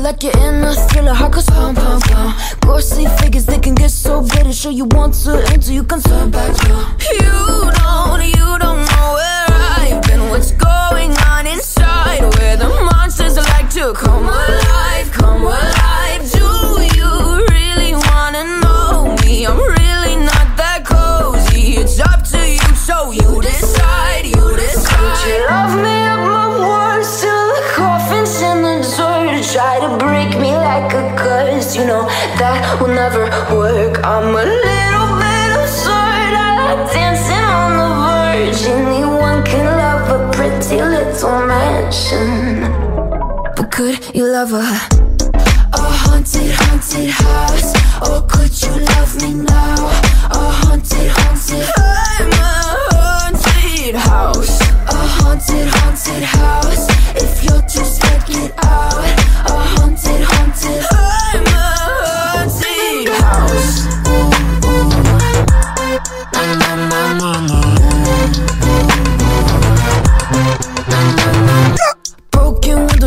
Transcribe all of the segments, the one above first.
like you're in a thriller. Heart goes pound, pound, pound. Ghostly figures they can get so bitter. Show you want to until you can turn back now. You don't, you don't know where I've been. What's going on inside? Where the monsters like to come alive, to break me like a curse, you know that will never work. I'm a little bit absurd. I like dancing on the verge. Anyone can love a pretty little mansion, but could you love a? A haunted, haunted house. Or could you love me now?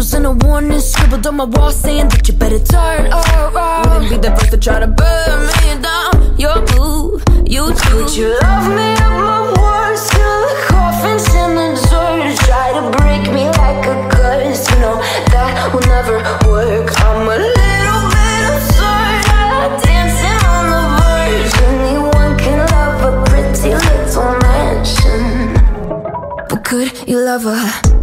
Windows and a warning scribbled on my wall saying that you better turn around. Wouldn't be the first to try to burn me down. Your move, you do. Would you love me at my worst till the coffin's in the dirt? Try to break me like a curse. You know that will never work. I'm a little bit absurd. I like dancing on the verge. Anyone can love a pretty little mansion. But could you love a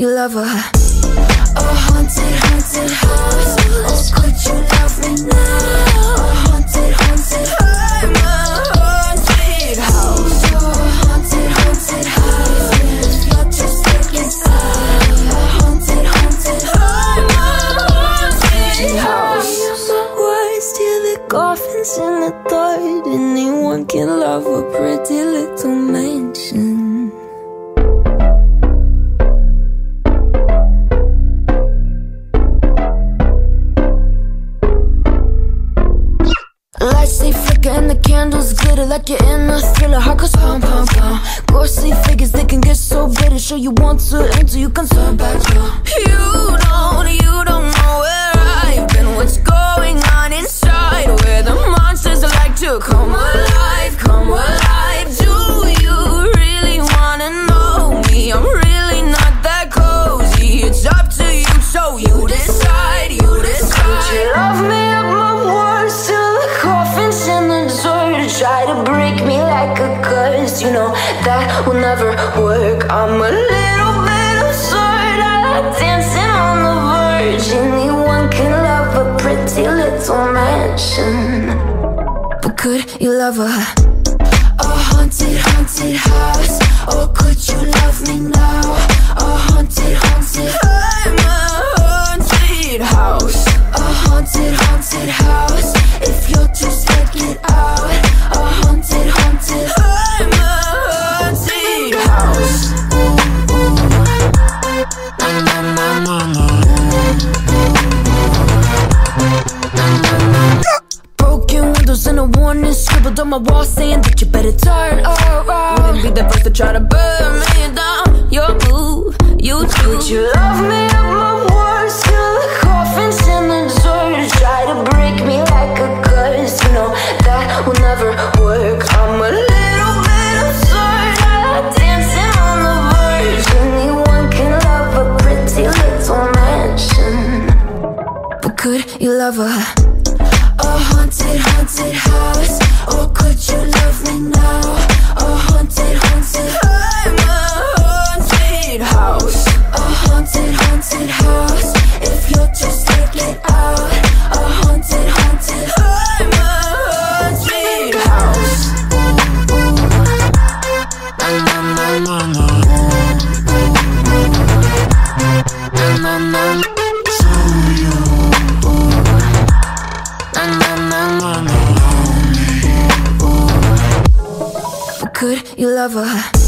you love a A oh, haunted, haunted house Or oh, could you love me now? Oh, a haunted, haunted I'm haunted house. A haunted, haunted house you're scared, get out A haunted, haunted I'm haunted house. Words till the coffin's in the third Anyone can love a pretty little mansion Ghostly figures they can get so bitter. Show you want to until you can turn back now. You don't, you don't know where I've been. What's going on inside? Where the monsters like to come alive, come alive. Do you really wanna know me? I'm really not that cozy. It's up to you, so you decide, you decide. Would you love me at my worst till the coffin's in the dirt? Try to break me like a curse. You know will never work. I'm a little bit absurd. I like dancing on the verge. Anyone can love a pretty little mansion. But could you love a a haunted, haunted house? Broken windows and a warning scribbled on my wall saying that you better turn around. Wouldn't be the first to try to burn me down. Your move, you do. Would you love me could you love a haunted, haunted house? Or could you love me now? Could